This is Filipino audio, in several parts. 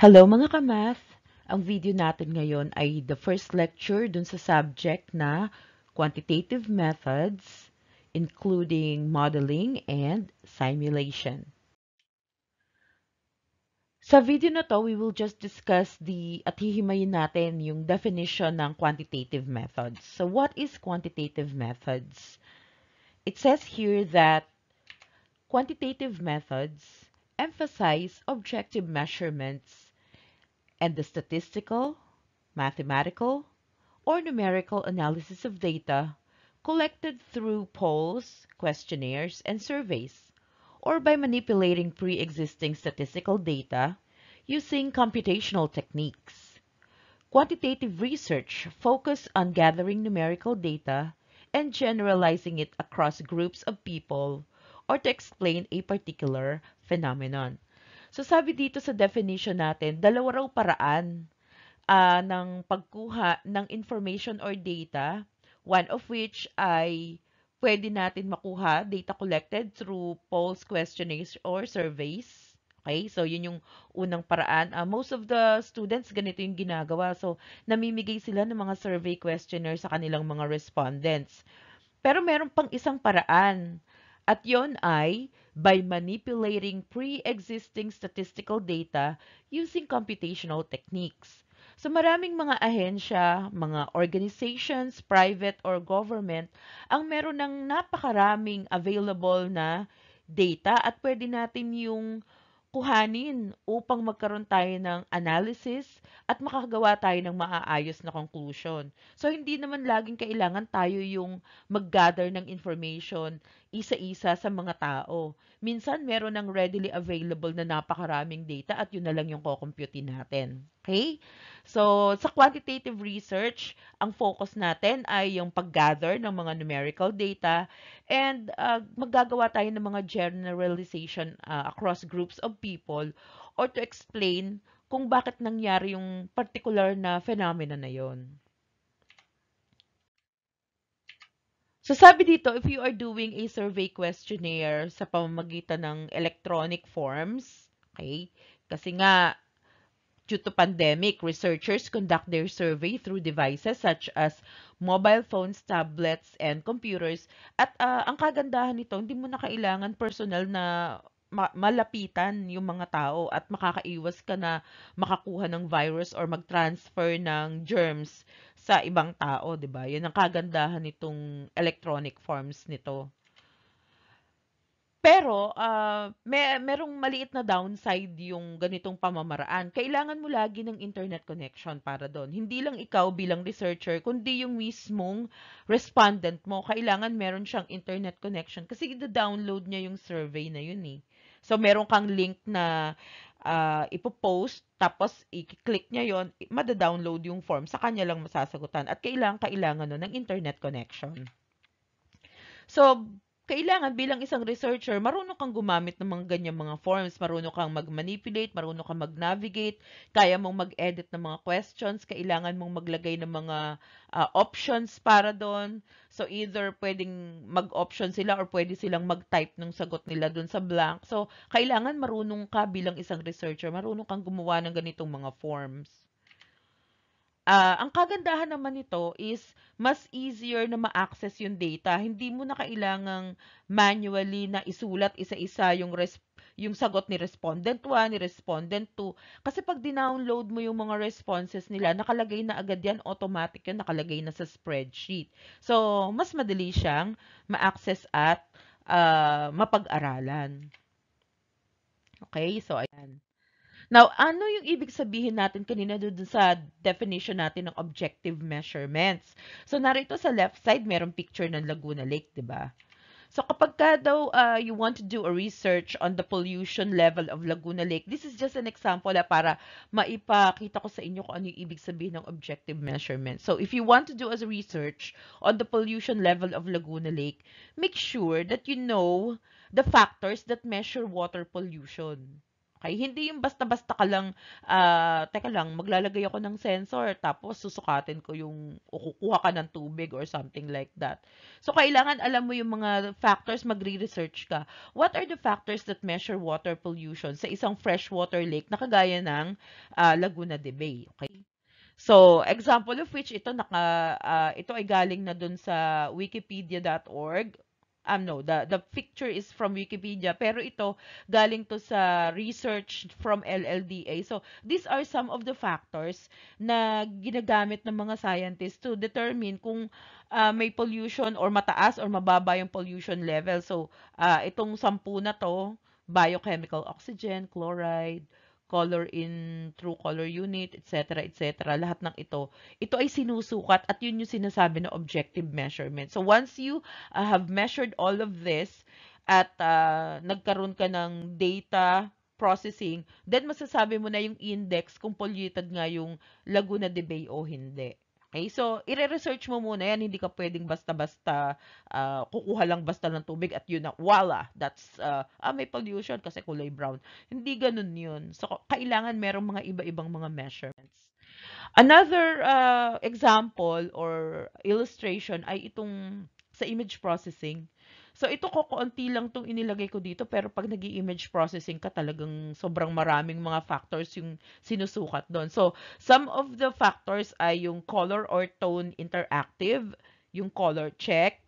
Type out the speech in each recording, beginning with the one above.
Hello mga kamath! Ang video natin ngayon ay the first lecture dun sa subject na quantitative methods, including modeling and simulation. Sa video na to, we will just discuss the, at hihimayin natin yung definition ng quantitative methods. So what is quantitative methods? It says here that quantitative methods emphasize objective measurements and the statistical, mathematical, or numerical analysis of data collected through polls, questionnaires, and surveys, or by manipulating pre-existing statistical data using computational techniques. Quantitative research focus on gathering numerical data and generalizing it across groups of people or to explain a particular phenomenon. So sabi dito sa definition natin, dalawa raw paraan uh, ng pagkuha ng information or data, one of which ay pwede natin makuha data collected through polls, questionnaires, or surveys. Okay, so yun yung unang paraan. Uh, most of the students, ganito yung ginagawa. So, namimigay sila ng mga survey questionnaire sa kanilang mga respondents. Pero meron pang isang paraan at yon ay by manipulating pre-existing statistical data using computational techniques. So maraming mga ahensya, mga organizations, private or government, ang meron ng napakaraming available na data at pwede natin yung kuhanin upang magkaroon tayo ng analysis at makagawa tayo ng maaayos na conclusion. So, hindi naman laging kailangan tayo yung mag-gather ng information isa-isa sa mga tao. Minsan, meron ng readily available na napakaraming data at yun na lang yung kukumputin natin. Okay? So, sa quantitative research, ang focus natin ay yung pag-gather ng mga numerical data and uh, maggagawa tayo ng mga generalization uh, across groups of people or to explain kung bakit nangyari yung particular na phenomena na yon. So sabi dito, if you are doing a survey questionnaire sa pamamagitan ng electronic forms, okay, kasi nga Due to pandemic, researchers conduct their survey through devices such as mobile phones, tablets, and computers. At uh, ang kagandahan nito, hindi mo na kailangan personal na ma- malapitan yung mga tao at makakaiwas ka na makakuha ng virus or mag-transfer ng germs sa ibang tao, 'di ba? 'Yan ang kagandahan nitong electronic forms nito. Pero, uh, may merong maliit na downside yung ganitong pamamaraan. Kailangan mo lagi ng internet connection para doon. Hindi lang ikaw bilang researcher, kundi yung mismong respondent mo. Kailangan meron siyang internet connection kasi i-download niya yung survey na yun eh. So, meron kang link na uh, ipopost, tapos i-click niya yon, mada-download yung form, sa kanya lang masasagutan. At kailangan, kailangan no, ng internet connection. So, kailangan bilang isang researcher, marunong kang gumamit ng mga ganyang mga forms, marunong kang mag-manipulate, marunong kang mag-navigate, kaya mong mag-edit ng mga questions, kailangan mong maglagay ng mga uh, options para doon. So either pwedeng mag-option sila or pwede silang mag-type ng sagot nila doon sa blank. So kailangan marunong ka bilang isang researcher, marunong kang gumawa ng ganitong mga forms. Uh, ang kagandahan naman nito is mas easier na ma-access yung data. Hindi mo na kailangang manually na isulat isa-isa yung yung sagot ni respondent 1, ni respondent 2. Kasi pag dinownload mo yung mga responses nila, nakalagay na agad yan, automatic yan, nakalagay na sa spreadsheet. So, mas madali siyang ma-access at uh, mapag-aralan. Okay, so ayan. Now, ano yung ibig sabihin natin kanina doon sa definition natin ng objective measurements? So, narito sa left side, merong picture ng Laguna Lake, di ba? So, kapag ka daw uh, you want to do a research on the pollution level of Laguna Lake, this is just an example uh, para maipakita ko sa inyo kung ano yung ibig sabihin ng objective measurement. So, if you want to do a research on the pollution level of Laguna Lake, make sure that you know the factors that measure water pollution. Okay? Hindi yung basta-basta ka lang, uh, teka lang, maglalagay ako ng sensor, tapos susukatin ko yung, o kukuha ka ng tubig or something like that. So, kailangan alam mo yung mga factors, magre-research ka. What are the factors that measure water pollution sa isang freshwater lake na kagaya ng uh, Laguna de Bay? Okay? So, example of which, ito, naka, uh, ito ay galing na dun sa wikipedia.org um, no, the, the picture is from Wikipedia, pero ito, galing to sa research from LLDA. So, these are some of the factors na ginagamit ng mga scientists to determine kung uh, may pollution or mataas or mababa yung pollution level. So, uh, itong sampu na to, biochemical oxygen, chloride, color in true color unit, etc., etc. Lahat ng ito, ito ay sinusukat at yun yung sinasabi na objective measurement. So once you uh, have measured all of this at uh, nagkaroon ka ng data processing, then masasabi mo na yung index kung polluted nga yung Laguna de Bay o hindi. Okay, so ire-research mo muna yan, hindi ka pwedeng basta-basta uh, kukuha lang basta ng tubig at yun na, voila, that's, uh, ah, may pollution kasi kulay brown. Hindi ganun yun. So, kailangan merong mga iba-ibang mga measurements. Another uh, example or illustration ay itong sa image processing. So, ito ko konti lang tong inilagay ko dito, pero pag nag image processing ka, talagang sobrang maraming mga factors yung sinusukat doon. So, some of the factors ay yung color or tone interactive, yung color check,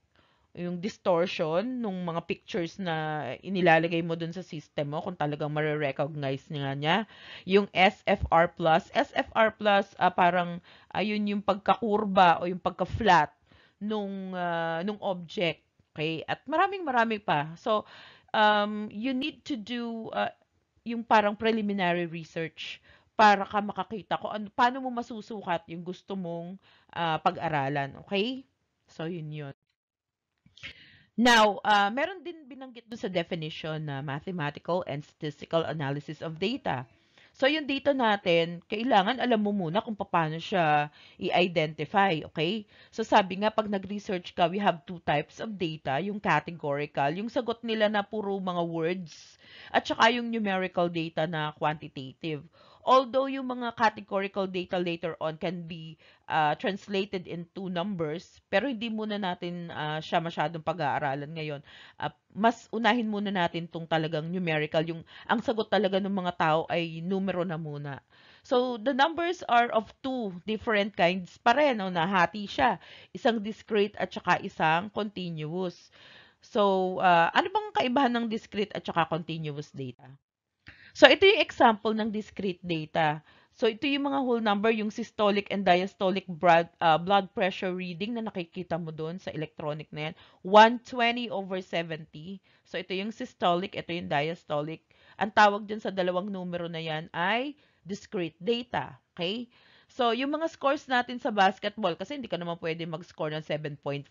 yung distortion ng mga pictures na inilalagay mo dun sa system mo kung talagang mare-recognize niya niya. Yung SFR+, SFR+, uh, parang ayun yung pagkakurba o yung pagka-flat nung uh, nung object Okay? At maraming marami pa. So, um, you need to do uh, yung parang preliminary research para ka makakita kung ano, paano mo masusukat yung gusto mong uh, pag-aralan. Okay? So, yun yun. Now, uh, meron din binanggit doon sa definition na mathematical and statistical analysis of data. So, yung data natin, kailangan alam mo muna kung paano siya i-identify, okay? So, sabi nga, pag nag-research ka, we have two types of data, yung categorical, yung sagot nila na puro mga words, at saka yung numerical data na quantitative. Although yung mga categorical data later on can be uh, translated into numbers, pero hindi muna natin uh, siya masyadong pag-aaralan ngayon. Uh, mas unahin muna natin tong talagang numerical. Yung ang sagot talaga ng mga tao ay numero na muna. So, the numbers are of two different kinds pa rin. No? Nahati siya. Isang discrete at saka isang continuous. So, uh, ano bang kaibahan ng discrete at saka continuous data? So, ito yung example ng discrete data. So, ito yung mga whole number, yung systolic and diastolic blood, uh, blood pressure reading na nakikita mo doon sa electronic na yan. 120 over 70. So, ito yung systolic, ito yung diastolic. Ang tawag dyan sa dalawang numero na yan ay discrete data. Okay? So, yung mga scores natin sa basketball, kasi hindi ka naman pwede mag-score ng 7.5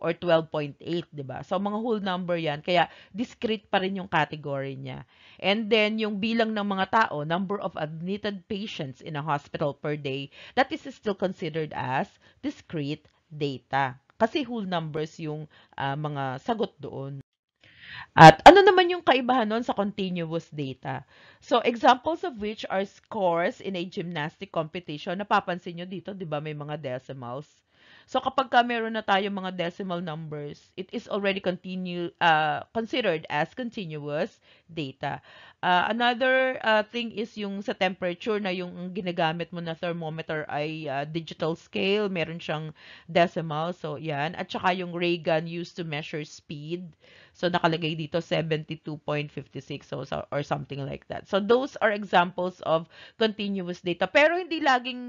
or 12.8, di ba? So, mga whole number yan. Kaya, discrete pa rin yung category niya. And then, yung bilang ng mga tao, number of admitted patients in a hospital per day, that is still considered as discrete data. Kasi whole numbers yung uh, mga sagot doon. At ano naman yung kaibahan nun sa continuous data? So, examples of which are scores in a gymnastic competition. Napapansin nyo dito, di ba, may mga decimals. So, kapag ka meron na tayo mga decimal numbers, it is already continue, uh, considered as continuous data. Uh, another uh, thing is yung sa temperature na yung ginagamit mo na thermometer ay uh, digital scale, meron siyang decimal, so yan. At saka yung ray gun used to measure speed. So nakalagay dito 72.56 so, so or something like that. So those are examples of continuous data. Pero hindi laging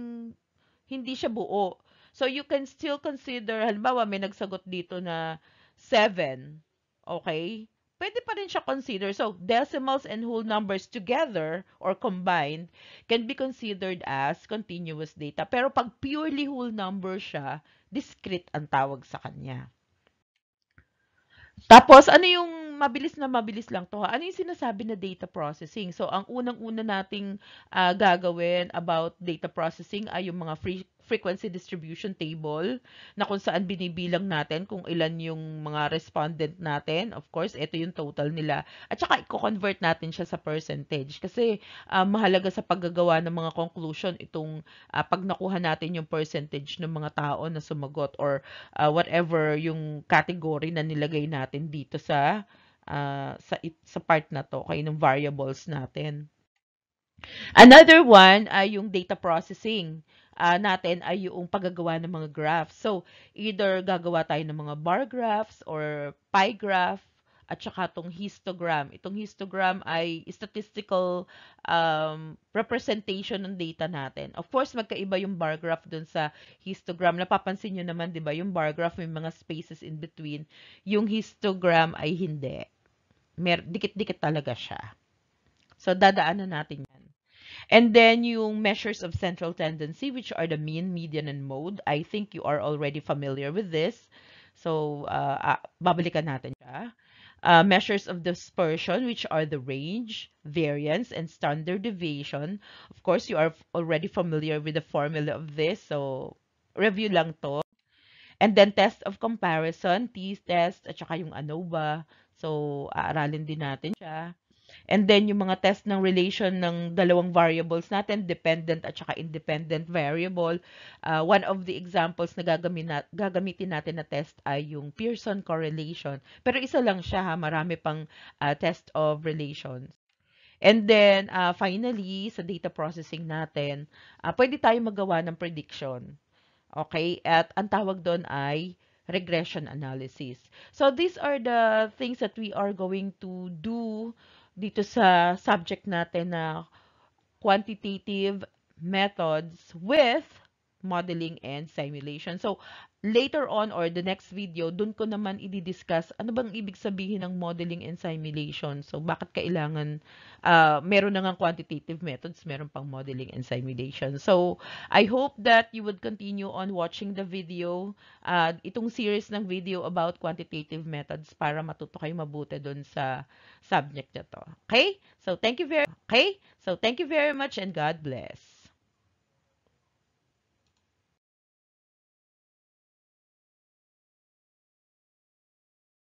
hindi siya buo. So you can still consider halimbawa may nagsagot dito na 7. Okay? pwede pa rin siya consider. So, decimals and whole numbers together or combined can be considered as continuous data. Pero pag purely whole number siya, discrete ang tawag sa kanya. Tapos, ano yung mabilis na mabilis lang to? Ano yung sinasabi na data processing? So, ang unang-una nating uh, gagawin about data processing ay yung mga free frequency distribution table na kung saan binibilang natin kung ilan yung mga respondent natin. Of course, ito yung total nila. At saka i-convert natin siya sa percentage kasi uh, mahalaga sa paggagawa ng mga conclusion itong uh, pag nakuha natin yung percentage ng mga tao na sumagot or uh, whatever yung category na nilagay natin dito sa uh, sa sa part na to kay ng variables natin. Another one ay yung data processing uh, natin ay yung paggagawa ng mga graphs. So, either gagawa tayo ng mga bar graphs or pie graph at saka itong histogram. Itong histogram ay statistical um, representation ng data natin. Of course, magkaiba yung bar graph dun sa histogram. Napapansin nyo naman, di ba, yung bar graph may mga spaces in between. Yung histogram ay hindi. Mer dikit-dikit talaga siya. So, dadaanan natin yan. And then yung measures of central tendency, which are the mean, median, and mode. I think you are already familiar with this. So, uh, uh, babalikan natin siya. Uh, measures of dispersion, which are the range, variance, and standard deviation. Of course, you are already familiar with the formula of this. So, review lang to. And then test of comparison, t-test, at saka yung ANOVA. So, aaralin din natin siya. And then, yung mga test ng relation ng dalawang variables natin, dependent at saka independent variable. Uh, one of the examples na gagamit na, gagamitin natin na test ay yung Pearson correlation. Pero isa lang siya ha, marami pang uh, test of relations. And then, uh, finally, sa data processing natin, uh, pwede tayo magawa ng prediction. Okay? At ang tawag doon ay regression analysis. So, these are the things that we are going to do dito sa subject natin na quantitative methods with modeling and simulation. So, later on or the next video, dun ko naman i-discuss ano bang ibig sabihin ng modeling and simulation. So, bakit kailangan, uh, meron na nga quantitative methods, meron pang modeling and simulation. So, I hope that you would continue on watching the video, uh, itong series ng video about quantitative methods para matuto kayo mabuti dun sa subject na to. Okay? So, thank you very, okay? So, thank you very much and God bless.